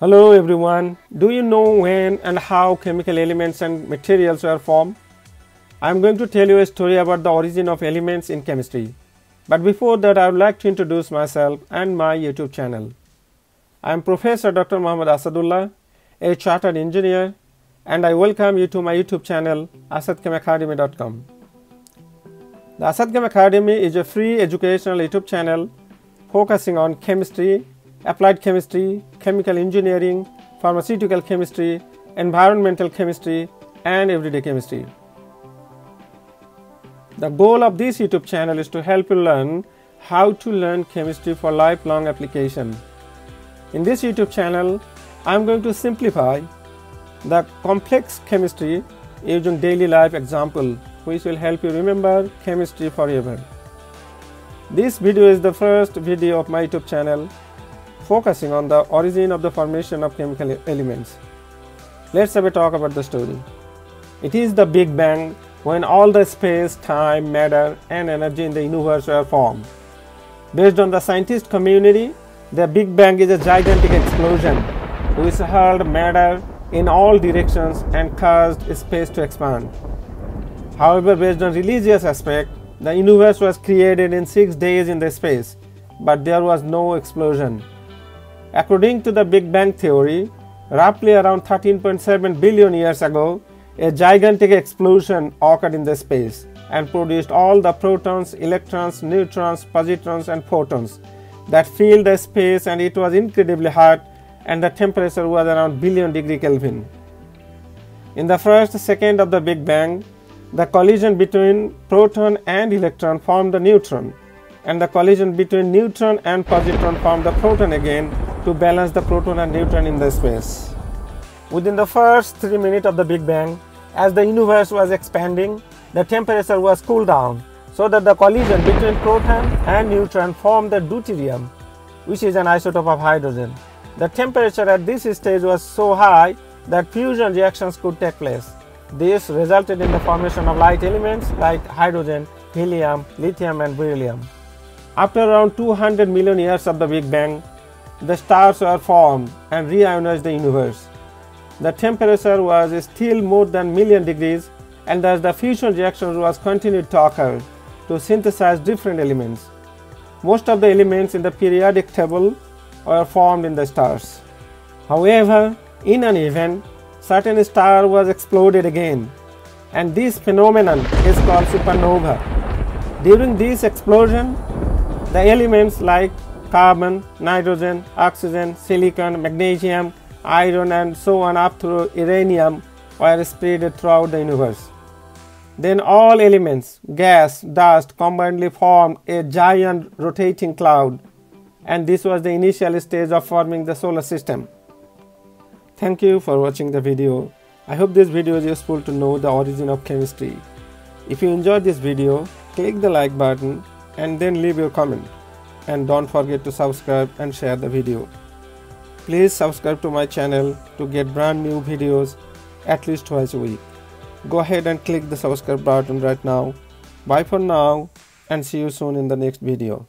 Hello everyone. Do you know when and how chemical elements and materials were formed? I am going to tell you a story about the origin of elements in chemistry. But before that, I would like to introduce myself and my YouTube channel. I am Professor Dr. Muhammad Asadullah, a chartered engineer, and I welcome you to my YouTube channel, asadchemacademy.com. The Asadchem Academy is a free educational YouTube channel focusing on chemistry, applied chemistry, chemical engineering, pharmaceutical chemistry, environmental chemistry, and everyday chemistry. The goal of this YouTube channel is to help you learn how to learn chemistry for lifelong application. In this YouTube channel, I am going to simplify the complex chemistry using daily life example which will help you remember chemistry forever. This video is the first video of my YouTube channel focusing on the origin of the formation of chemical elements. Let's have a talk about the story. It is the Big Bang when all the space, time, matter and energy in the universe were formed. Based on the scientist community, the Big Bang is a gigantic explosion which hurled matter in all directions and caused space to expand. However, based on religious aspect, the universe was created in 6 days in the space, but there was no explosion. According to the Big Bang theory, roughly around 13.7 billion years ago, a gigantic explosion occurred in the space and produced all the protons, electrons, neutrons, positrons and photons that filled the space and it was incredibly hot and the temperature was around billion degree Kelvin. In the first second of the Big Bang, the collision between proton and electron formed the neutron and the collision between neutron and positron formed the proton again to balance the proton and neutron in the space. Within the first 3 minutes of the Big Bang, as the universe was expanding, the temperature was cooled down so that the collision between proton and neutron formed the deuterium, which is an isotope of hydrogen. The temperature at this stage was so high that fusion reactions could take place. This resulted in the formation of light elements like hydrogen, helium, lithium and beryllium. After around 200 million years of the Big Bang, the stars were formed and reionized the universe. The temperature was still more than million degrees and thus the fusion reaction was continued to occur to synthesize different elements. Most of the elements in the periodic table were formed in the stars. However, in an event, certain star was exploded again and this phenomenon is called supernova. During this explosion, the elements like carbon, nitrogen, oxygen, silicon, magnesium, iron and so on up through uranium were spread throughout the universe. Then all elements, gas, dust combinedly formed a giant rotating cloud and this was the initial stage of forming the solar system. Thank you for watching the video. I hope this video is useful to know the origin of chemistry. If you enjoyed this video, click the like button and then leave your comment. And don't forget to subscribe and share the video. Please subscribe to my channel to get brand new videos at least twice a week. Go ahead and click the subscribe button right now. Bye for now and see you soon in the next video.